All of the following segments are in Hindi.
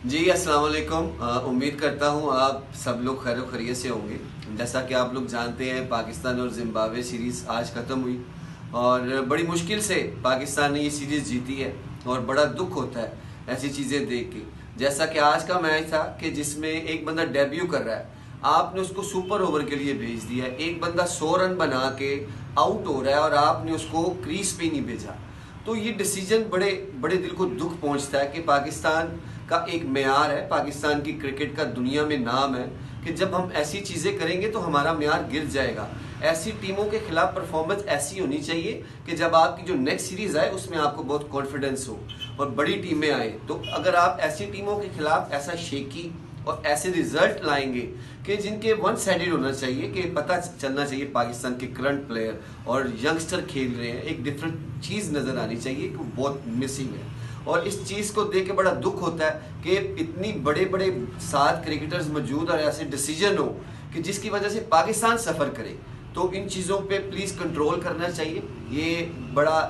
जी अस्सलाम वालेकुम उम्मीद करता हूँ आप सब लोग खैर खरीत से होंगे। जैसा कि आप लोग जानते हैं, पाकिस्तान और जिम्बाब्वे सीरीज़ आज ख़त्म हुई और बड़ी मुश्किल से पाकिस्तान ने ये सीरीज़ जीती है और बड़ा दुख होता है ऐसी चीज़ें देख के। जैसा कि आज का मैच था कि जिसमें एक बंदा डेब्यू कर रहा है। आपने उसको सुपर ओवर के लिए भेज दिया एक बंदा सौ रन बना के आउट हो रहा है और आपने उसको क्रीज पे नहीं भेजा। तो ये डिसीज़न बड़े बड़े दिल को दुख पहुँचता है कि पाकिस्तान का एक मैार है, पाकिस्तान की क्रिकेट का दुनिया में नाम है, कि जब हम ऐसी चीज़ें करेंगे तो हमारा मैार गिर जाएगा। ऐसी टीमों के खिलाफ परफॉर्मेंस ऐसी होनी चाहिए कि जब आपकी जो नेक्स्ट सीरीज़ आए, उसमें आपको बहुत कॉन्फिडेंस हो और बड़ी टीमें आए। तो अगर आप ऐसी टीमों के खिलाफ ऐसा शेकी और ऐसे रिज़ल्ट लाएँगे कि जिनके वन साइडेड होना चाहिए, कि पता चलना चाहिए पाकिस्तान के करंट प्लेयर और यंगस्टर खेल रहे हैं, एक डिफरेंट चीज़ नज़र आनी चाहिए कि बहुत मिसिंग है। और इस चीज़ को देख के बड़ा दुख होता है कि इतनी बड़े बड़े सात क्रिकेटर्स मौजूद और ऐसे डिसीज़न हो कि जिसकी वजह से पाकिस्तान सफ़र करे। तो इन चीज़ों पे प्लीज़ कंट्रोल करना चाहिए। ये बड़ा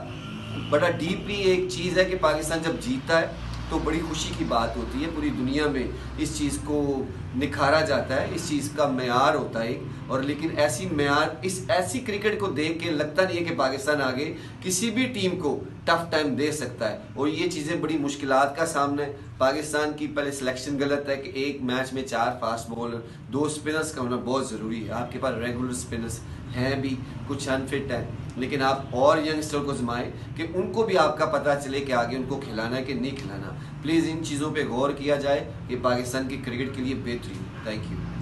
बड़ा डीपली एक चीज़ है कि पाकिस्तान जब जीतता है तो बड़ी खुशी की बात होती है, पूरी दुनिया में इस चीज़ को निखारा जाता है, इस चीज़ का मैार होता है। और लेकिन ऐसी मैार, इस ऐसी क्रिकेट को देख के लगता नहीं है कि पाकिस्तान आगे किसी भी टीम को टफ टाइम दे सकता है। और ये चीज़ें बड़ी मुश्किल का सामना है। पाकिस्तान की पहले सिलेक्शन गलत है कि एक मैच में चार फास्ट बॉलर दो स्पिनर्स का होना बहुत ज़रूरी है। आपके पास रेगुलर स्पिनर्स हैं भी, कुछ अनफिट हैं। लेकिन आप और यंगस्टर को जमाएँ कि उनको भी आपका पता चले कि आगे उनको खिलाना है कि नहीं खिलाना। प्लीज़ इन चीज़ों पे गौर किया जाए कि पाकिस्तान की क्रिकेट के लिए बेहतरीन। Thank you